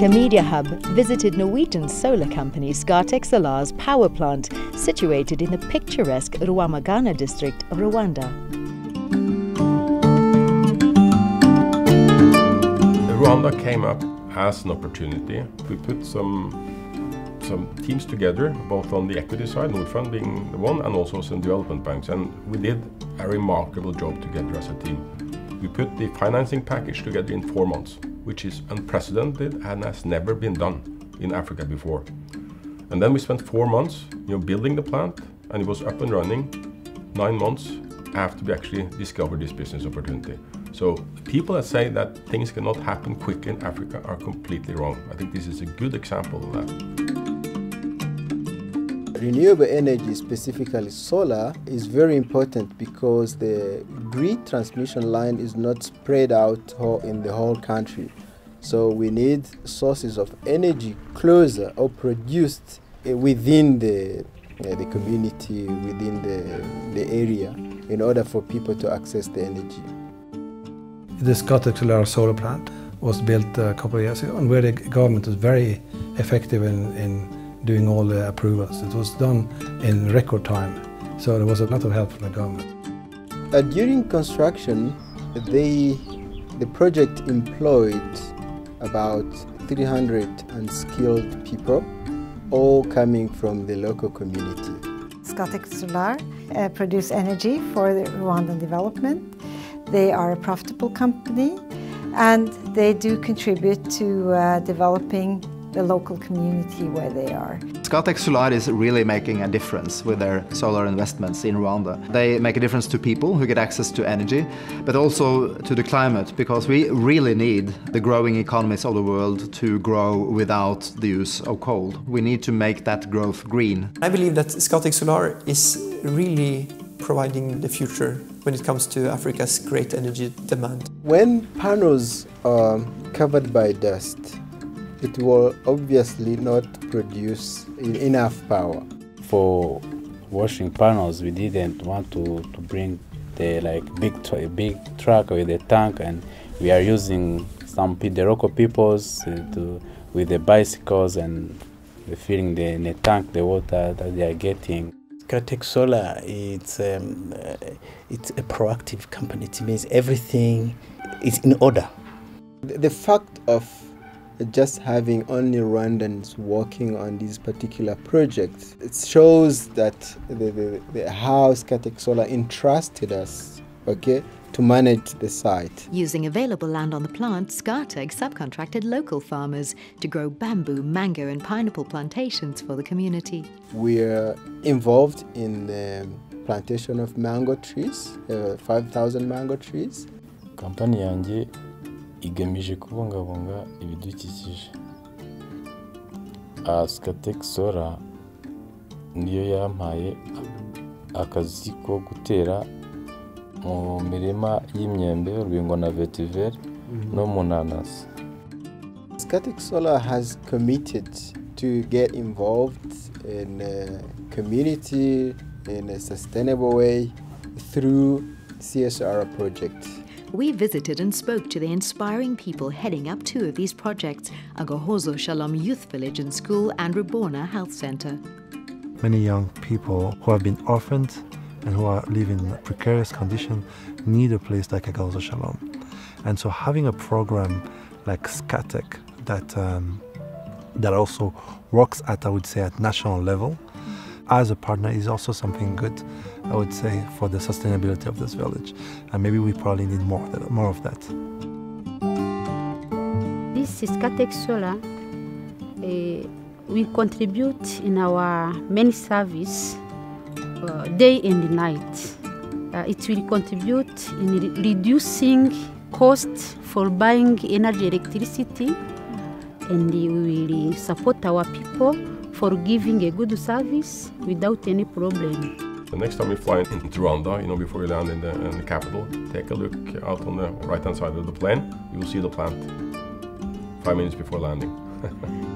The media Hub visited Norwegian solar company Scatec Solar's power plant situated in the picturesque Rwamagana district of Rwanda. Rwanda came up as an opportunity. We put some some teams together, both on the equity side, Norfund being the one, and also some development banks. And we did a remarkable job together as a team. We put the financing package together in four months, which is unprecedented and has never been done in Africa before. And then we spent four months you know, building the plant, and it was up and running nine months after we actually discovered this business opportunity. So people that say that things cannot happen quickly in Africa are completely wrong. I think this is a good example of that. Renewable energy, specifically solar, is very important because the grid transmission line is not spread out in the whole country. So we need sources of energy closer or produced eh, within the, uh, the community, within the, the area, in order for people to access the energy. The Solar solar plant was built a couple of years ago and where the government was very effective in, in doing all the approvals. It was done in record time, so there was a lot of help from the government. Uh, during construction, they, the project employed about 300 unskilled people, all coming from the local community. Scatec Solar uh, produce energy for the Rwandan development. They are a profitable company and they do contribute to uh, developing the local community where they are. Scatec Solar is really making a difference with their solar investments in Rwanda. They make a difference to people who get access to energy, but also to the climate, because we really need the growing economies of the world to grow without the use of coal. We need to make that growth green. I believe that Scatec Solar is really providing the future when it comes to Africa's great energy demand. When panels are covered by dust, it will obviously not produce enough power. For washing panels, we didn't want to, to bring the like big big truck with a tank, and we are using some the local peoples uh, to with the bicycles and filling the, the tank the water that they are getting. Scatec Solar, it's, um, uh, it's a proactive company. It means everything is in order. The fact of just having only Rwandans working on these particular projects, it shows that the, the, the house Scatec Solar entrusted us, okay, to manage the site. Using available land on the plant, Scatec subcontracted local farmers to grow bamboo, mango and pineapple plantations for the community. We're involved in the plantation of mango trees, uh, 5,000 mango trees. Company yanjye igamije kubungabunga ibidukikije. Ascatek Solar niyo yampaye akazi ko gutera mu mirima y'imyembe urubingo na vetiver no mu nanasi. Scatec Solar has committed to get involved in community in a sustainable way through CSR projects. We visited and spoke to the inspiring people heading up two of these projects Agahozo Shalom Youth Village and School and Rubona Health Center. Many young people who have been orphaned and who are living in precarious condition need a place like Agahozo Shalom. And so having a program like Scatec that um, that also works at, I would say, at national level as a partner is also something good, I would say, for the sustainability of this village. And maybe we probably need more, more of that. This is Scatec Solar. Uh, we contribute in our many service uh, day and night. Uh, it will contribute in re reducing cost for buying energy electricity and we will support our people for giving a good service without any problem. The next time you fly into Rwanda, you know, before you land in the, in the capital, take a look out on the right-hand side of the plane. You will see the plant five minutes before landing.